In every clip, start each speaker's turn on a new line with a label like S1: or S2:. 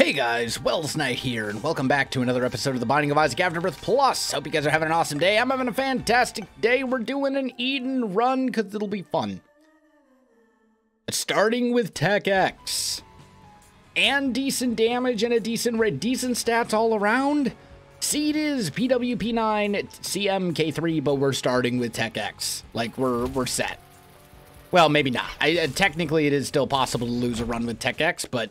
S1: Hey guys, Welsknight here, and welcome back to another episode of The Binding of Isaac Afterbirth Plus. Hope you guys are having an awesome day. I'm having a fantastic day. We're doing an Eden run because it'll be fun. Starting with Tech X. And decent damage and a decent rate, decent stats all around. Seed is PWP9, CMK3, but we're starting with Tech X. Like, we're, we're set. Well, maybe not. I, uh, technically, it is still possible to lose a run with Tech X, but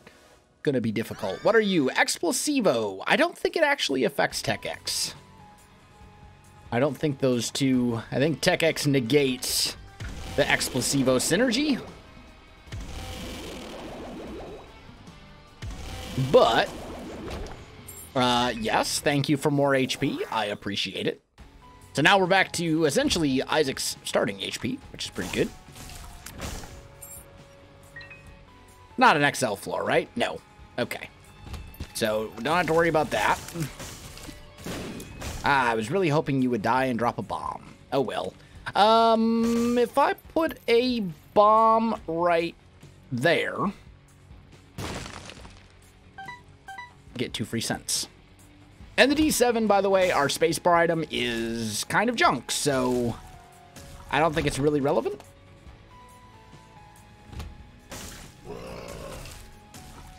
S1: gonna be difficult. What are you? Explosivo. I don't think it actually affects Tech X. I don't think those two... I think Tech X negates the Explosivo synergy. But, uh, yes, thank you for more HP. I appreciate it. So now we're back to essentially Isaac's starting HP, which is pretty good. Not an XL floor, right? No. Okay. So, don't have to worry about that. Ah, I was really hoping you would die and drop a bomb. Oh well. Um, if I put a bomb right there, get two free cents. And the D7, by the way, our spacebar item is kind of junk, so I don't think it's really relevant.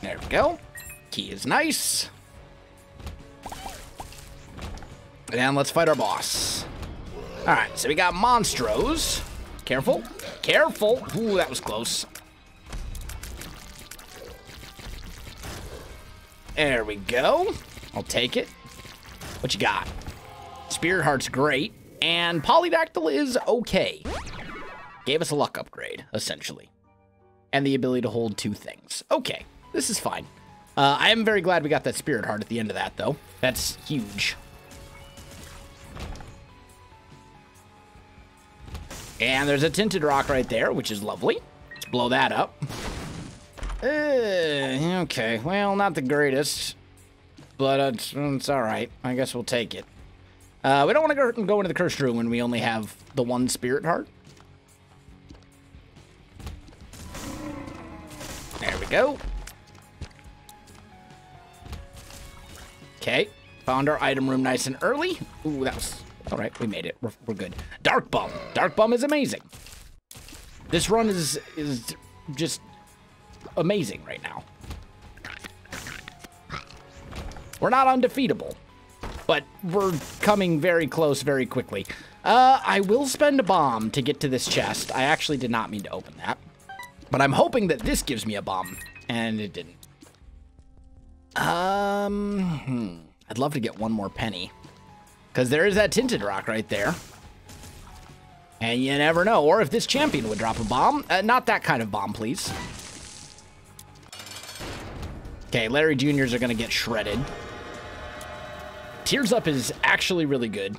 S1: There we go. Key is nice. And let's fight our boss. Alright, so we got Monstros. Careful. Careful. Ooh, that was close. There we go. I'll take it. What you got? Spirit Heart's great. And Polydactyl is okay. Gave us a luck upgrade, essentially. And the ability to hold two things. Okay. This is fine. Uh, I am very glad we got that Spirit Heart at the end of that, though. That's huge. And there's a Tinted Rock right there, which is lovely. Let's blow that up. Uh, okay, well, not the greatest. But it's, it's alright. I guess we'll take it. Uh, we don't want to go, go into the Cursed Room when we only have the one Spirit Heart. There we go. Okay. Found our item room nice and early. Ooh, that was... All right, we made it. We're, we're good. Dark Bum. Dark Bum is amazing. This run is is just amazing right now. We're not undefeatable, but we're coming very close very quickly. Uh, I will spend a bomb to get to this chest. I actually did not mean to open that, but I'm hoping that this gives me a bomb, and it didn't. Um, hmm. I'd love to get one more penny. Because there is that tinted rock right there. And you never know. Or if this champion would drop a bomb. Uh, not that kind of bomb, please. Okay, Larry Juniors are going to get shredded. Tears Up is actually really good.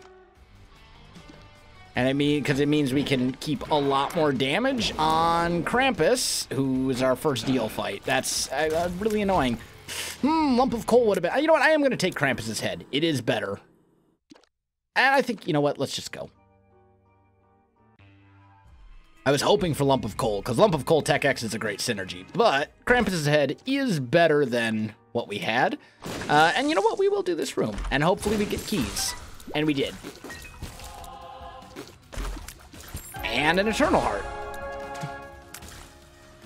S1: And I mean, because it means we can keep a lot more damage on Krampus, who is our first deal fight. That's uh, really annoying. Hmm, lump of coal would have been... You know what? I am going to take Krampus's head. It is better. And I think, you know what? Let's just go. I was hoping for Lump of Coal, because Lump of Coal Tech X is a great synergy. But Krampus's head is better than what we had. Uh, and you know what? We will do this room. And hopefully we get keys. And we did. And an Eternal Heart.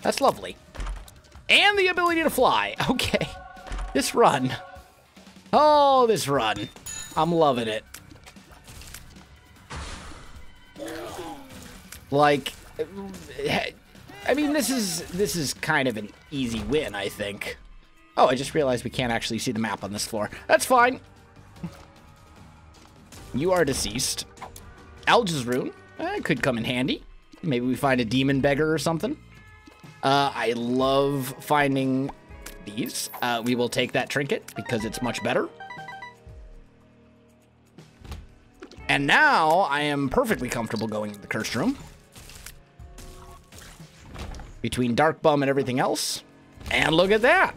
S1: That's lovely. And the ability to fly. Okay. This run. Oh, this run. I'm loving it. Like, I mean, this is this is kind of an easy win, I think. Oh, I just realized we can't actually see the map on this floor. That's fine. You are deceased. Algiz rune. Eh, could come in handy. Maybe we find a demon beggar or something. Uh, I love finding these. Uh, we will take that trinket because it's much better. And now I am perfectly comfortable going to the cursed room. Between Dark Bum and everything else. And look at that.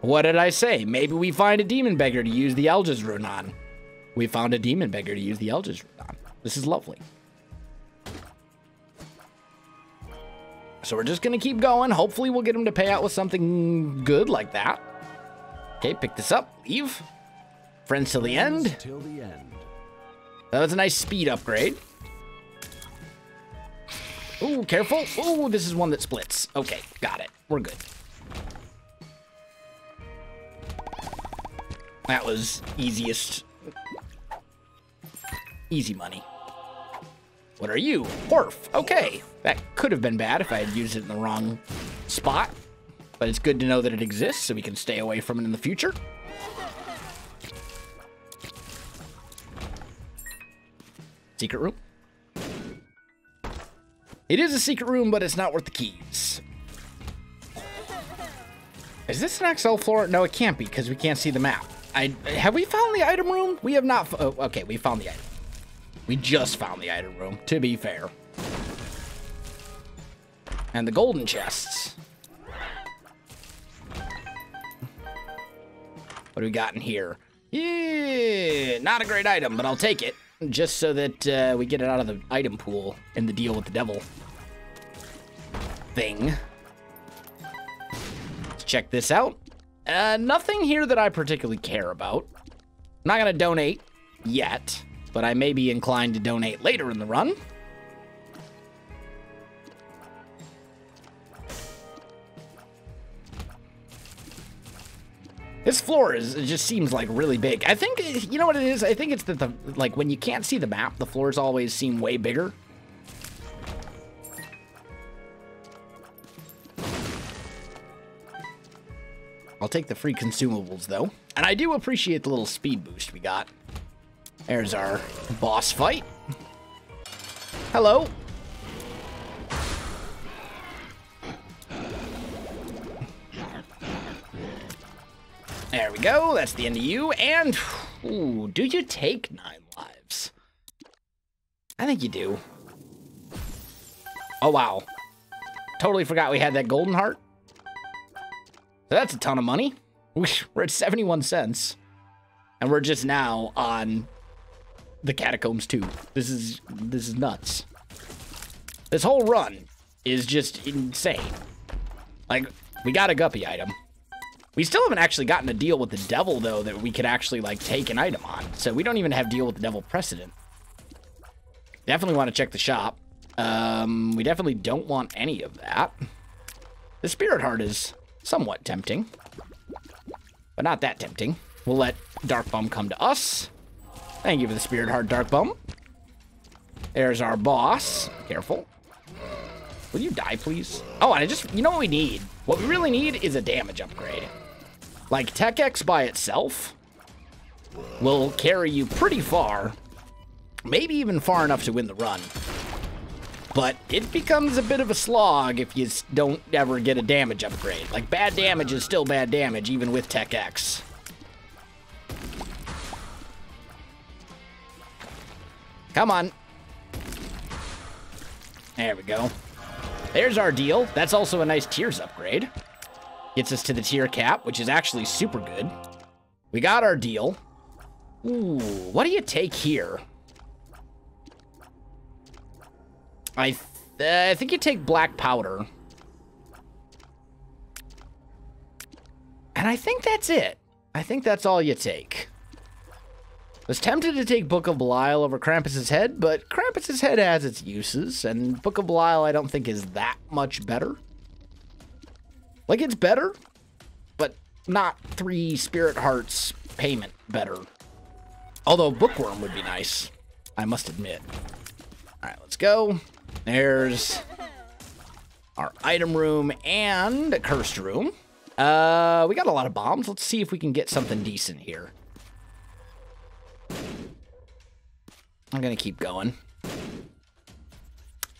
S1: What did I say? Maybe we find a demon beggar to use the Algiz rune on. We found a demon beggar to use the Algiz rune on. This is lovely. So we're just going to keep going. Hopefully we'll get him to pay out with something good like that. Okay, pick this up. Leave. Friends till the end.
S2: Till the end.
S1: That was a nice speed upgrade. Ooh, careful. Ooh, this is one that splits. Okay, got it. We're good. That was easiest. Easy money. What are you? Orf. Okay. That could have been bad if I had used it in the wrong spot. But it's good to know that it exists so we can stay away from it in the future. Secret room? It is a secret room, but it's not worth the keys. Is this an XL floor? No, it can't be because we can't see the map. I Have we found the item room? We have not. Oh, okay, we found the item. We just found the item room, to be fair. And the golden chests. What do we got in here? Yeah, not a great item, but I'll take it. Just so that uh, we get it out of the item pool in the deal with the devil thing. Let's check this out. Uh, nothing here that I particularly care about. I'm not going to donate yet, but I may be inclined to donate later in the run. This floor is just seems like really big. I think you know what it is. I think it's that the like when you can't see the map, the floors always seem way bigger. I'll take the free consumables though, and I do appreciate the little speed boost we got. There's our boss fight. Hello. There we go. That's the end of you. And, ooh, do you take nine lives? I think you do. Oh, wow. Totally forgot we had that golden heart. So that's a ton of money. We're at 71 cents. And we're just now on the catacombs too. This is this is nuts. This whole run is just insane. Like, we got a guppy item. We still haven't actually gotten a deal with the devil, though, that we could actually, like, take an item on. So we don't even have deal with the devil precedent. Definitely want to check the shop. Um, we definitely don't want any of that. The spirit heart is somewhat tempting. But not that tempting. We'll let Dark Bum come to us. Thank you for the spirit heart, Dark Bum. There's our boss. Careful. Will you die, please? Oh, and I just, you know what we need? What we really need is a damage upgrade. Like, Tech X by itself will carry you pretty far, maybe even far enough to win the run. But it becomes a bit of a slog if you don't ever get a damage upgrade. Like, bad damage is still bad damage, even with Tech X. Come on. There we go. There's our deal. That's also a nice tears upgrade. Gets us to the tear cap, which is actually super good. We got our deal. Ooh, what do you take here? I, th uh, I think you take black powder. And I think that's it. I think that's all you take. Was tempted to take Book of Belial over Krampus's head, but Krampus's head has its uses, and Book of Belial I don't think is that much better. Like, it's better, but not three Spirit Hearts payment better. Although Bookworm would be nice, I must admit. All right, let's go. There's our item room and a cursed room. Uh, we got a lot of bombs. Let's see if we can get something decent here. I'm going to keep going.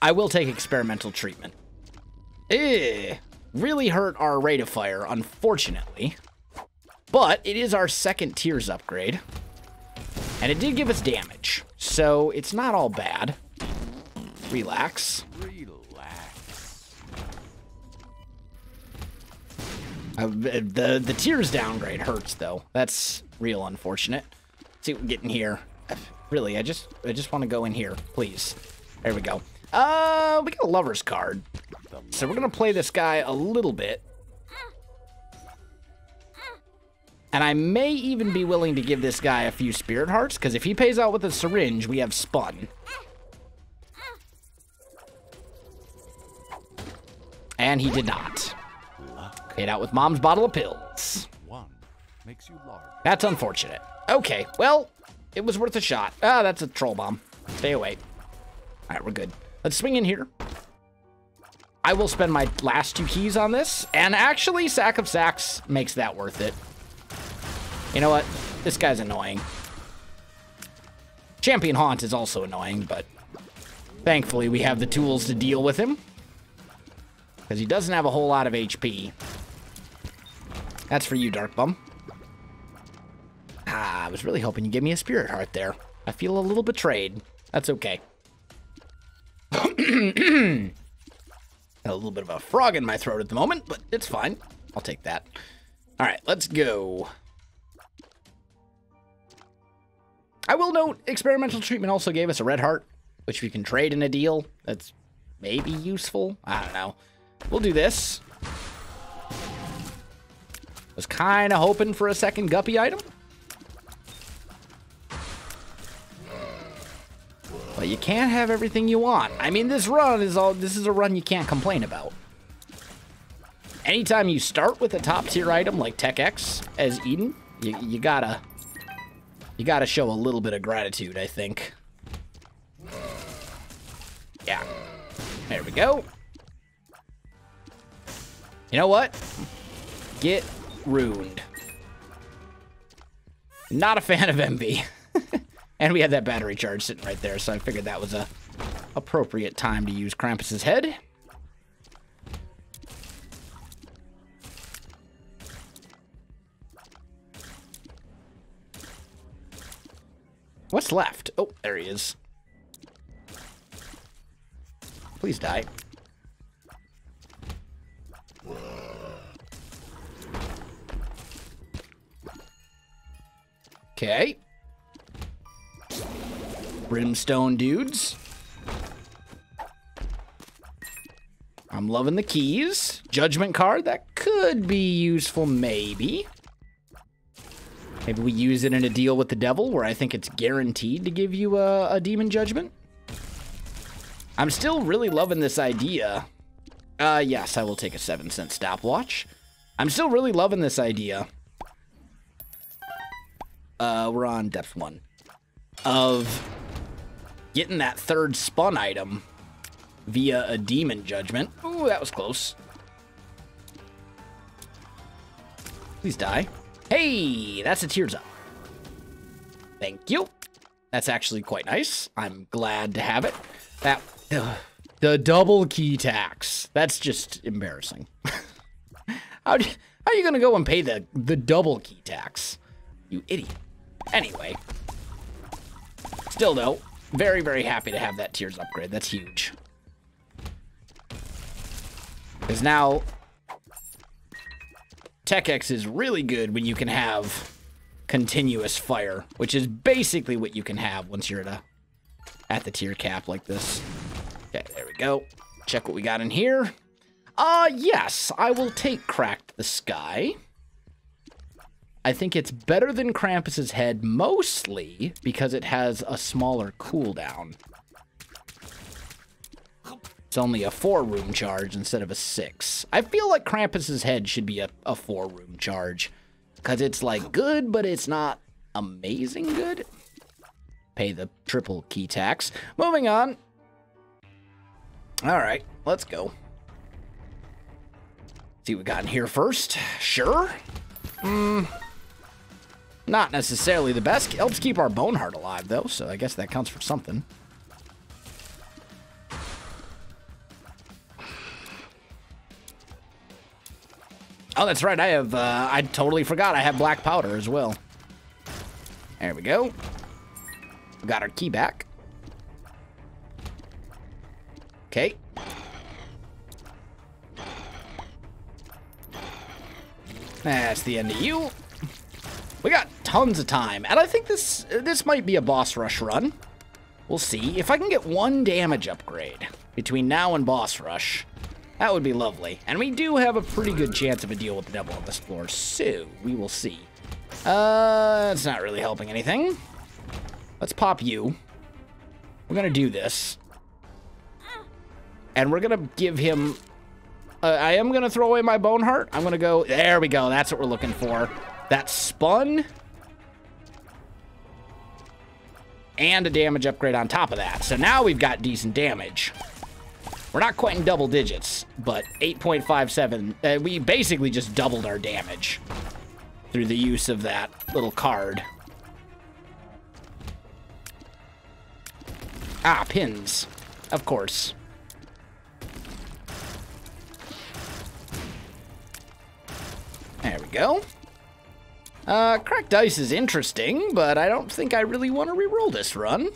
S1: I will take experimental treatment. Eh, really hurt our rate of fire, unfortunately. But it is our second tears upgrade. And it did give us damage. So it's not all bad. Relax.
S2: Relax.
S1: Uh, the, the tears downgrade hurts, though. That's real unfortunate. Let's see what we get in here. Really, I just I just want to go in here, please. There we go. Uh, we got a lover's card. So we're gonna play this guy a little bit. And I may even be willing to give this guy a few spirit hearts, because if he pays out with a syringe, we have spun. And he did not.
S2: Luck.
S1: Paid out with mom's bottle of pills.
S2: One makes you large.
S1: That's unfortunate. Okay, well, it was worth a shot. Ah, that's a troll bomb. Stay away. All right, we're good. Let's swing in here. I will spend my last two keys on this, and actually, Sack of Sacks makes that worth it. You know what? This guy's annoying. Champion Haunt is also annoying, but thankfully we have the tools to deal with him. Because he doesn't have a whole lot of HP. That's for you, Dark Bum. Ah, I was really hoping you'd give me a Spirit Heart there. I feel a little betrayed. That's okay. a little bit of a frog in my throat at the moment, but it's fine. I'll take that. All right, let's go. I will note, experimental treatment also gave us a red heart, which we can trade in a deal. That's maybe useful. I don't know. We'll do this. Was kind of hoping for a second guppy item. You can't have everything you want. I mean, this run is all, this is a run you can't complain about. Anytime you start with a top tier item like Tech X as Eden, you, you gotta, you gotta show a little bit of gratitude, I think. Yeah. There we go. You know what? Get ruined. Not a fan of Envy. and we had that battery charge sitting right there, so I figured that was a appropriate time to use Krampus's head. What's left? Oh, there he is. Please die. Okay. Brimstone dudes. I'm loving the keys. Judgment card, that could be useful, maybe. Maybe we use it in a deal with the devil where I think it's guaranteed to give you a, a demon judgment. I'm still really loving this idea. Uh, yes, I will take a 7 cent stopwatch. I'm still really loving this idea. Uh, we're on depth 1. Of getting that third spun item via a demon judgment. Ooh, that was close. Please die. Hey, that's a tears up. Thank you. That's actually quite nice. I'm glad to have it. That the double key tax. That's just embarrassing. how, how are you gonna go and pay the the double key tax? You idiot. Anyway. Still though, very, very happy to have that tears upgrade. That's huge. Because now, Tech X is really good when you can have continuous fire, which is basically what you can have once you're at a at the tear cap like this. Okay, there we go. Check what we got in here. Uh, yes, I will take Cracked the Sky. I think it's better than Krampus's head, mostly because it has a smaller cooldown. It's only a four-room charge instead of a six. I feel like Krampus's head should be a, a four-room charge. Because it's, like, good, but it's not amazing good. Pay the triple key tax. Moving on. All right, let's go. See what we got in here first. Sure. Hmm. Not necessarily the best. Helps keep our bone heart alive, though, so I guess that counts for something. Oh, that's right. I have, uh, I totally forgot I have black powder as well. There we go. Got our key back. Okay. That's the end of you. We got tons of time, and I think this this might be a boss rush run. We'll see. If I can get one damage upgrade between now and boss rush, that would be lovely. And we do have a pretty good chance of a deal with the devil on this floor, so we will see. Uh, it's not really helping anything. Let's pop you. We're gonna do this. And we're gonna give him... Uh, I am gonna throw away my bone heart. I'm gonna go... There we go. That's what we're looking for. That spun. And a damage upgrade on top of that. So now we've got decent damage. We're not quite in double digits, but 8.57. Uh, we basically just doubled our damage through the use of that little card. Ah, pins. Of course. There we go. Uh, cracked dice is interesting, but I don't think I really want to re-roll this run.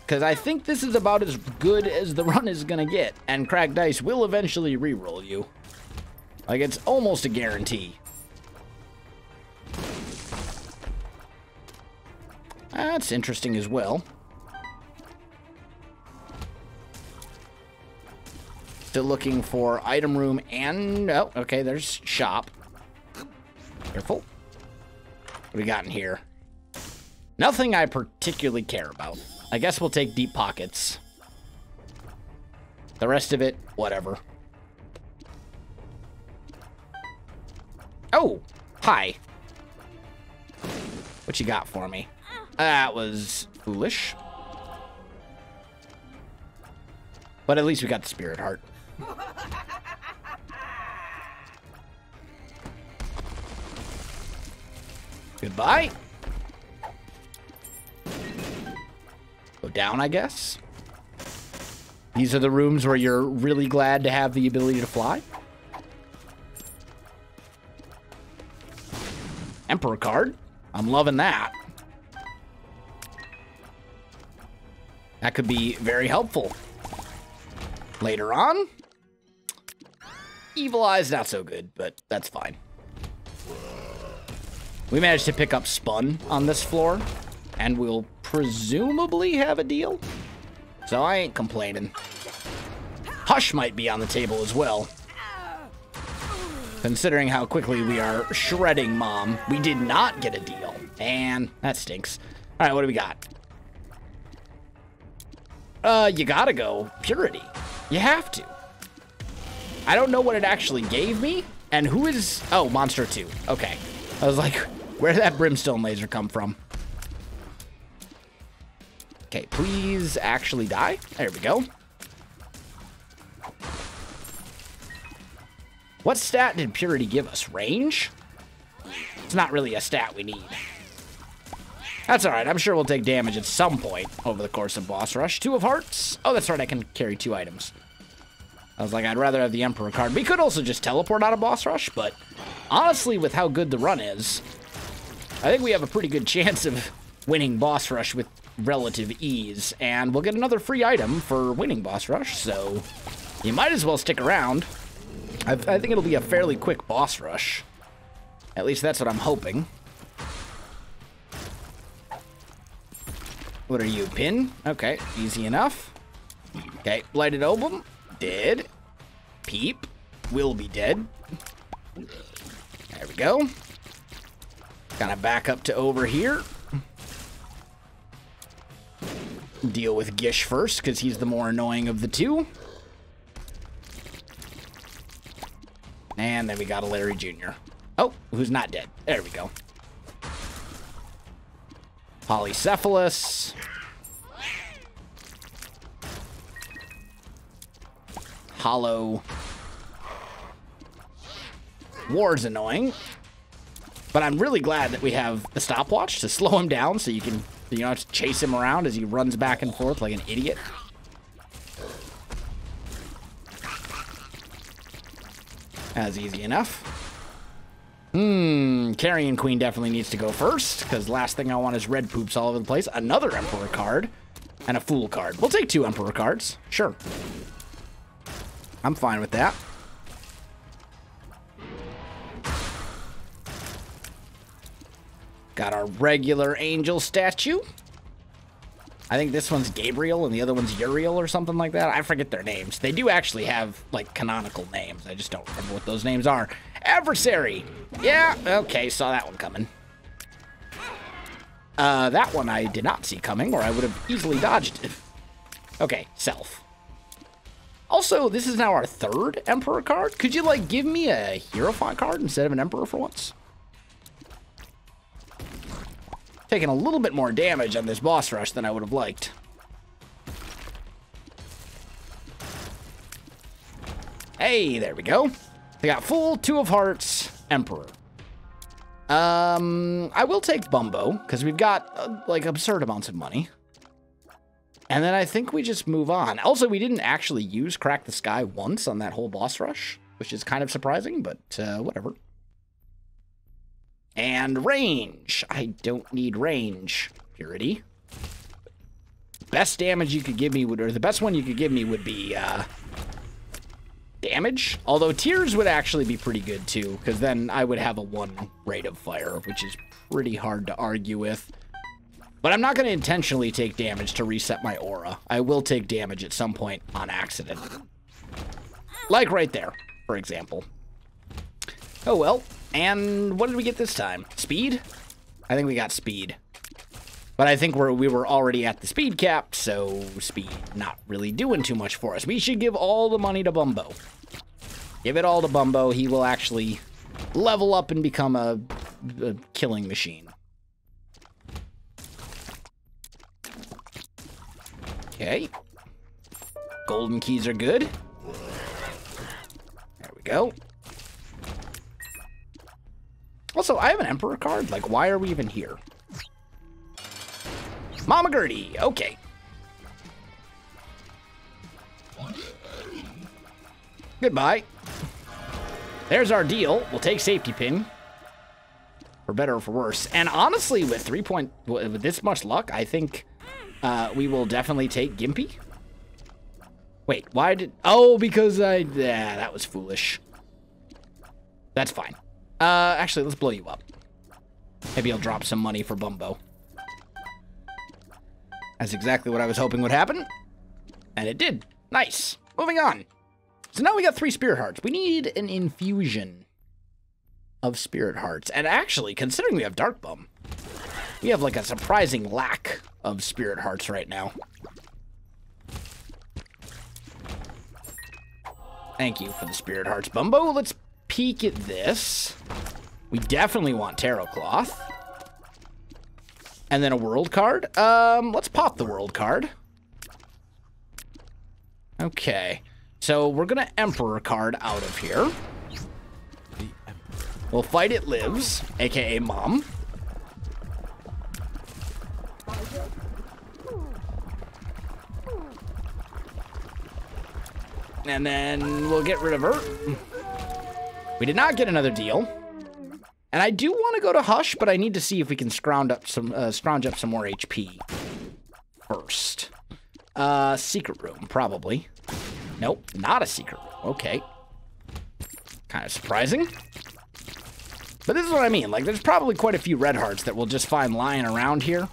S1: Because I think this is about as good as the run is going to get, and cracked dice will eventually re-roll you. Like, it's almost a guarantee. That's interesting as well. Still looking for item room and... Oh, okay, there's shop. Careful. What we got in here? Nothing I particularly care about. I guess we'll take deep pockets. The rest of it, whatever. Oh, hi. What you got for me? That was foolish. But at least we got the spirit heart. Goodbye. Go down, I guess. These are the rooms where you're really glad to have the ability to fly. Emperor card. I'm loving that. That could be very helpful. Later on. Evil Eye's not so good, but that's fine. We managed to pick up Spun on this floor, and we'll presumably have a deal. So I ain't complaining. Hush might be on the table as well. Considering how quickly we are shredding Mom, we did not get a deal. And that stinks. All right, what do we got? Uh, you gotta go Purity. You have to. I don't know what it actually gave me. And who is... Oh, Monstro 2. Okay. I was like, where did that Brimstone laser come from? Okay, please actually die. There we go. What stat did Purity give us? Range? It's not really a stat we need. That's alright. I'm sure we'll take damage at some point over the course of Boss Rush. Two of Hearts. Oh, that's right. I can carry two items. I was like, I'd rather have the Emperor card. We could also just teleport out of Boss Rush, but honestly, with how good the run is, I think we have a pretty good chance of winning Boss Rush with relative ease. And we'll get another free item for winning Boss Rush, so you might as well stick around. I, I think it'll be a fairly quick Boss Rush. At least that's what I'm hoping. What are you, pin? Okay, easy enough. Okay, Blighted Ovum, dead. Peep, will be dead. There we go. Kind of back up to over here. Deal with Gish first, because he's the more annoying of the two. And then we got a Larry Jr. Oh, who's not dead. There we go. Polycephalus. Hollow. War's annoying. But I'm really glad that we have the stopwatch to slow him down so you can, you know, chase him around as he runs back and forth like an idiot. That's easy enough. Hmm, Carrion Queen definitely needs to go first, because last thing I want is red poops all over the place. Another Emperor card, and a Fool card. We'll take two Emperor cards, sure. I'm fine with that. Got our regular angel statue. I think this one's Gabriel and the other one's Uriel or something like that. I forget their names. They do actually have like canonical names. I just don't remember what those names are. Adversary. Yeah, okay, saw that one coming. Uh, that one I did not see coming, or I would have easily dodged it. Okay, self. Also, this is now our third Emperor card. Could you, like, give me a Hierophant card instead of an Emperor for once? Taking a little bit more damage on this boss rush than I would have liked. Hey, there we go. We got full two of hearts, Emperor. Um, I will take Bumbo because we've got uh, like absurd amounts of money. And then I think we just move on. Also, we didn't actually use Crack the Sky once on that whole boss rush, which is kind of surprising, but uh, whatever. And range. I don't need range. Purity. Best damage you could give me would, or the best one you could give me would be uh, damage. Although tears would actually be pretty good too, because then I would have a one rate of fire, which is pretty hard to argue with. But I'm not going to intentionally take damage to reset my aura. I will take damage at some point on accident. Like right there, for example. Oh well. And what did we get this time? Speed? I think we got speed. But I think we're, we were already at the speed cap, so speed not really doing too much for us. We should give all the money to Bumbo. Give it all to Bumbo. He will actually level up and become a, a killing machine. Okay. Golden keys are good. There we go. Also, I have an Emperor card. Like, why are we even here? Mama Gurdy. Okay. Goodbye. There's our deal. We'll take safety pin. For better or for worse. And honestly, with three point, with this much luck, I think uh, we will definitely take Gimpy. Wait, why did... Oh, because I... Yeah, that was foolish. That's fine. Uh, actually, let's blow you up. Maybe I'll drop some money for Bumbo. That's exactly what I was hoping would happen. And it did. Nice. Moving on. So now we got three Spirit Hearts. We need an infusion of Spirit Hearts. And actually, considering we have Dark Bum, we have like a surprising lack of Spirit Hearts right now. Thank you for the Spirit Hearts, Bumbo. Let's peek at this. We definitely want Tarot Cloth. And then a World card. Um, let's pop the World card. Okay. So we're going to Emperor card out of here. We'll fight it lives, aka Mom. And then we'll get rid of her. We did not get another deal. And I do want to go to Hush, but I need to see if we can scrounge up some uh, scrounge up some more HP first. Uh, secret room, probably. Nope, not a secret room. Okay. Kind of surprising. But this is what I mean. Like, there's probably quite a few red hearts that we'll just find lying around here.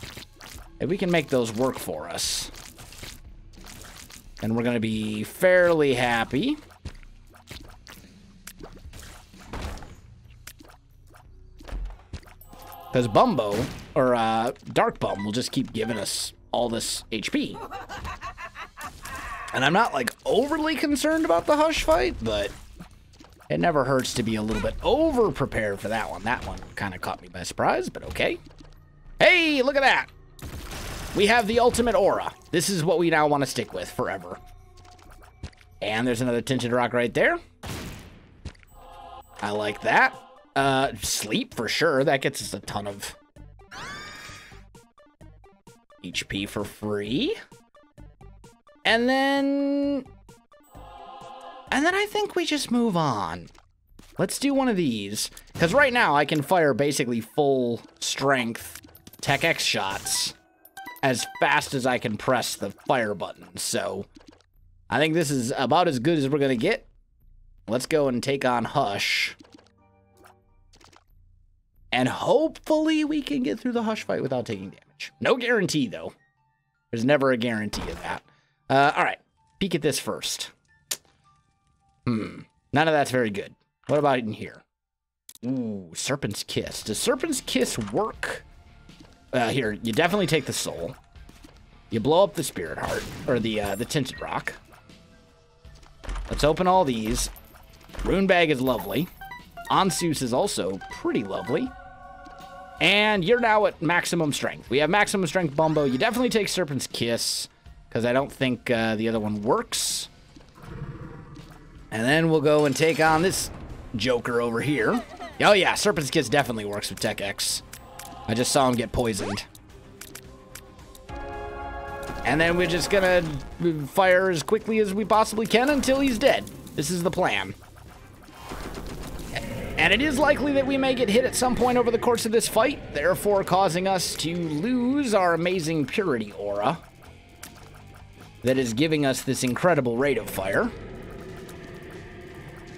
S1: If we can make those work for us. And we're going to be fairly happy. Because Bumbo, or uh, Dark Bum, will just keep giving us all this HP. And I'm not, like, overly concerned about the Hush fight, but it never hurts to be a little bit over-prepared for that one. That one kind of caught me by surprise, but okay. Hey, look at that! We have the ultimate aura. This is what we now want to stick with forever. And there's another tinted rock right there. I like that. Uh, sleep for sure. That gets us a ton of HP for free. And then... And then I think we just move on. Let's do one of these. Because right now I can fire basically full strength Tech X shots as fast as I can press the fire button. So I think this is about as good as we're going to get. Let's go and take on Hush. And hopefully we can get through the Hush fight without taking damage. No guarantee, though. There's never a guarantee of that. Uh, all right, peek at this first. Hmm, none of that's very good. What about in here? Ooh, Serpent's Kiss. Does Serpent's Kiss work? Uh, here, you definitely take the soul. You blow up the Spirit Heart, or the, uh, the Tinted Rock. Let's open all these. Rune Bag is lovely. Ansuz is also pretty lovely. And you're now at maximum strength. We have maximum strength Bumbo. You definitely take Serpent's Kiss, because I don't think uh, the other one works. And then we'll go and take on this Joker over here. Oh yeah, Serpent's Kiss definitely works with Tech X. I just saw him get poisoned. And then we're just gonna fire as quickly as we possibly can until he's dead. This is the plan. And it is likely that we may get hit at some point over the course of this fight, therefore causing us to lose our amazing Purity Aura that is giving us this incredible rate of fire.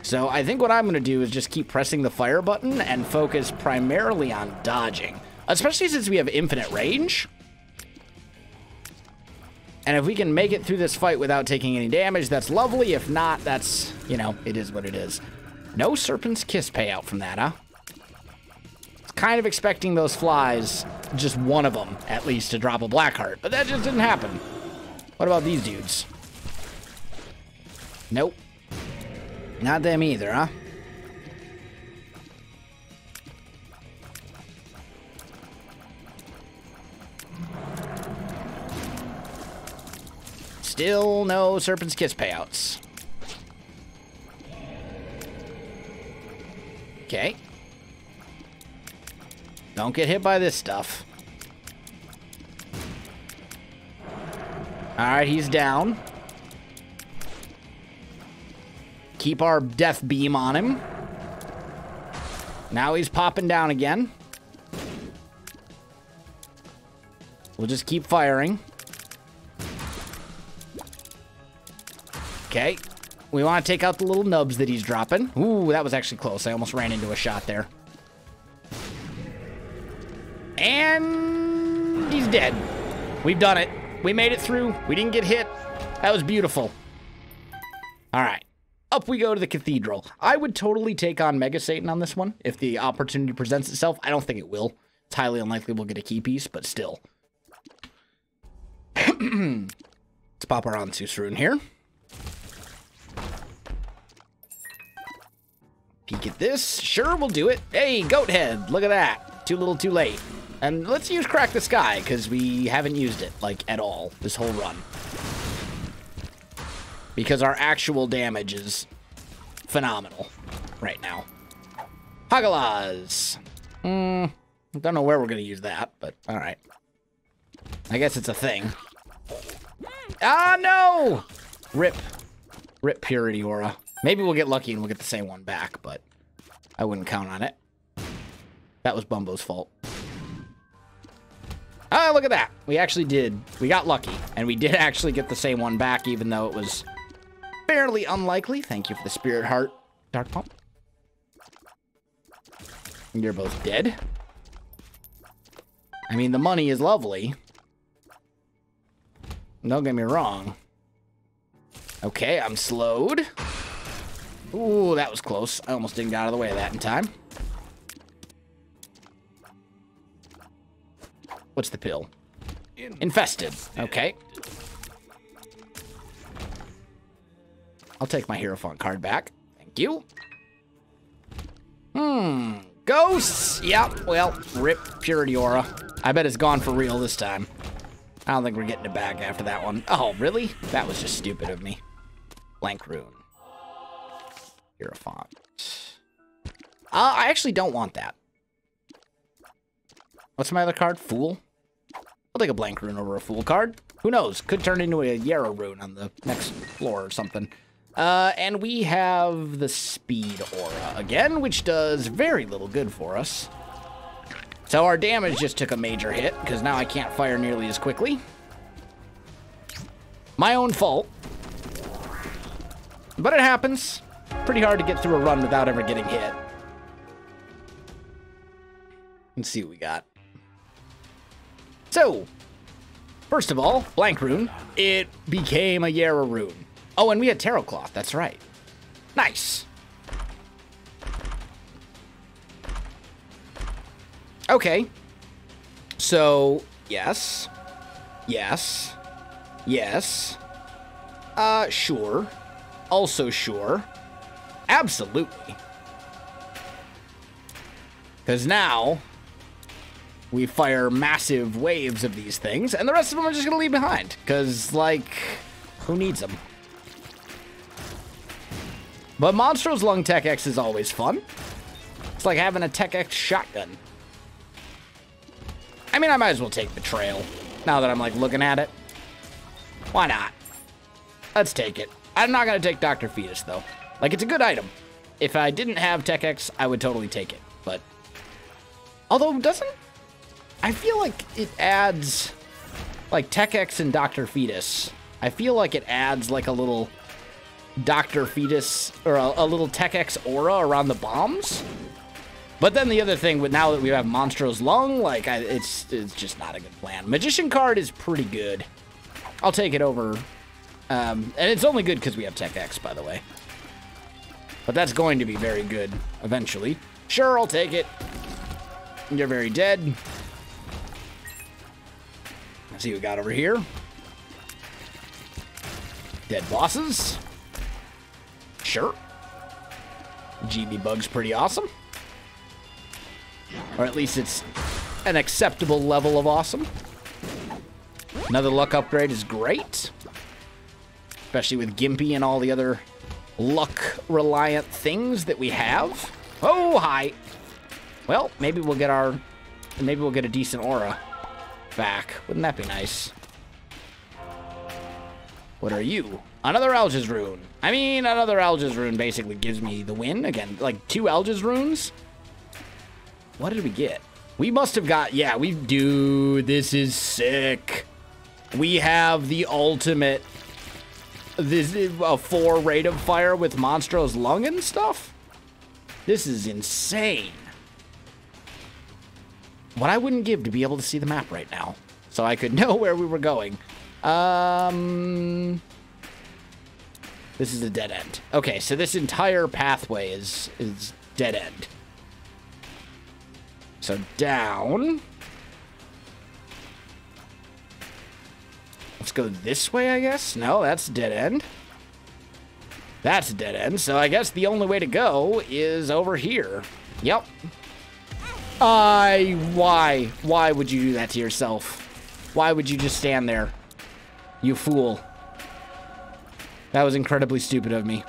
S1: So I think what I'm going to do is just keep pressing the fire button and focus primarily on dodging, especially since we have infinite range. And if we can make it through this fight without taking any damage, that's lovely. If not, that's, you know, it is what it is. No Serpent's Kiss payout from that, huh? Kind of expecting those flies, just one of them, at least, to drop a black heart. But that just didn't happen. What about these dudes? Nope. Not them either, huh? Still no Serpent's Kiss payouts. Okay. Don't get hit by this stuff. Alright, he's down. Keep our death beam on him. Now he's popping down again. We'll just keep firing. Okay. We want to take out the little nubs that he's dropping. Ooh, that was actually close. I almost ran into a shot there. And he's dead. We've done it. We made it through. We didn't get hit. That was beautiful. All right. Up we go to the cathedral. I would totally take on Mega Satan on this one if the opportunity presents itself. I don't think it will. It's highly unlikely we'll get a key piece, but still. Let's pop our Ansuz rune here. Peek at this. Sure, we'll do it. Hey, goat head. Look at that. Too little, too late. And let's use Crack the Sky, because we haven't used it, like, at all this whole run. Because our actual damage is phenomenal right now. Hagalaz. Hmm. Don't know where we're going to use that, but all right. I guess it's a thing. Ah, no! Rip. Rip Purity Aura. Maybe we'll get lucky and we'll get the same one back, but I wouldn't count on it. That was Bumbo's fault. Ah, look at that. We actually did. We got lucky, and we did actually get the same one back, even though it was fairly unlikely. Thank you for the Spirit Heart, Dark Bum. You're both dead. I mean, the money is lovely. Don't get me wrong. Okay, I'm slowed. Ooh, that was close. I almost didn't get out of the way of that in time. What's the pill? Infested. Okay. I'll take my Hierophant card back. Thank you. Hmm. Ghosts! Yep, well, rip Purity Aura. I bet it's gone for real this time. I don't think we're getting it back after that one. Oh, really? That was just stupid of me. Blank Rune. Hierophant. Uh, I actually don't want that. What's my other card? Fool? I'll take a blank rune over a fool card. Who knows? Could turn into a Jera rune on the next floor or something. Uh, and we have the speed aura again, which does very little good for us. So our damage just took a major hit, because now I can't fire nearly as quickly. My own fault. But it happens. Pretty hard to get through a run without ever getting hit. Let's see what we got. So, First of all, blank rune. It became a Jera rune. Oh, and we had Tarot Cloth. That's right. Nice. Okay. So, yes. Yes. Yes. Uh, sure. Also sure. Absolutely. Because now, we fire massive waves of these things, and the rest of them are just going to leave behind. Because, like, who needs them? But Monstro's Lung Tech X is always fun. It's like having a Tech X shotgun. I mean, I might as well take Betrayal, now that I'm, like, looking at it. Why not? Let's take it. I'm not going to take Dr. Fetus, though. Like, it's a good item. If I didn't have Tech X, I would totally take it. But, although, doesn't... I feel like it adds, like, Tech X and Dr. Fetus. I feel like it adds, like, a little Dr. Fetus, or a, a little Tech X aura around the bombs. But then the other thing, with now that we have Monstro's Lung, like, I, it's, it's just not a good plan. Magician card is pretty good. I'll take it over. Um, and it's only good because we have Tech X, by the way. But that's going to be very good eventually. Sure, I'll take it. You're very dead. Let's see what we got over here. Dead bosses. Sure. GB Bug's pretty awesome. Or at least it's an acceptable level of awesome. Another luck upgrade is great. Especially with Gimpy and all the other luck-reliant things that we have. Oh, hi. Well, maybe we'll get our... Maybe we'll get a decent aura back. Wouldn't that be nice? What are you? Another Algiz rune. I mean, another Algiz rune basically gives me the win. Again, like two Algiz runes. What did we get? We must have got... Yeah, we... Dude, this is sick. We have the ultimate... This is a four rate of fire with Monstro's lung and stuff? This is insane. What I wouldn't give to be able to see the map right now. So I could know where we were going. Um... This is a dead end. Okay, so this entire pathway is is dead end. So down. Let's go this way, I guess? No, that's dead end. That's a dead end, so I guess the only way to go is over here. Yep. I... Why? Why would you do that to yourself? Why would you just stand there? You fool. That was incredibly stupid of me.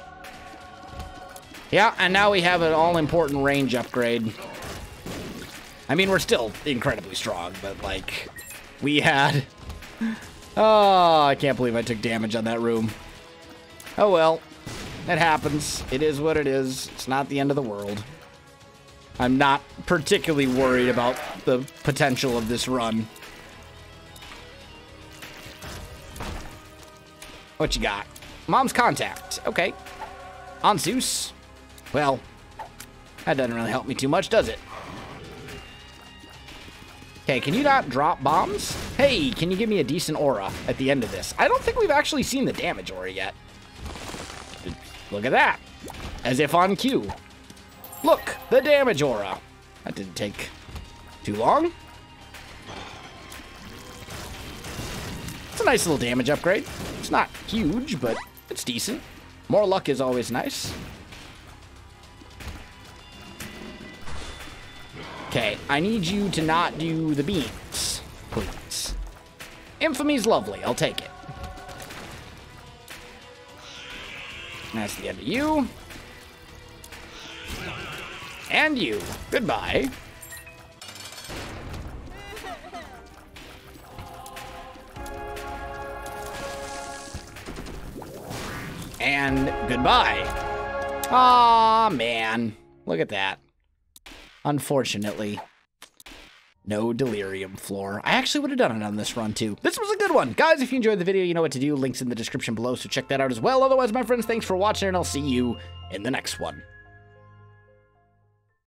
S1: Yeah, and now we have an all-important range upgrade. I mean, we're still incredibly strong, but, like, we had... Oh, I can't believe I took damage on that room. Oh, well. It happens. It is what it is. It's not the end of the world. I'm not particularly worried about the potential of this run. What you got? Mom's contact. Okay. Ansuz. Well, that doesn't really help me too much, does it? Okay, can you not drop bombs? Hey, can you give me a decent aura at the end of this? I don't think we've actually seen the damage aura yet. Look at that. As if on cue. Look, the damage aura. That didn't take too long. It's a nice little damage upgrade. It's not huge, but it's decent. More luck is always nice. Okay, I need you to not do the beans, please. Infamy's lovely, I'll take it. That's the end of you. And you. Goodbye. And goodbye. Aw, man. Look at that. Unfortunately. No delirium floor. I actually would have done it on this run too. This was a good one. Guys, if you enjoyed the video, you know what to do. Links in the description below, so check that out as well. Otherwise, my friends, thanks for watching, and I'll see you in the next one.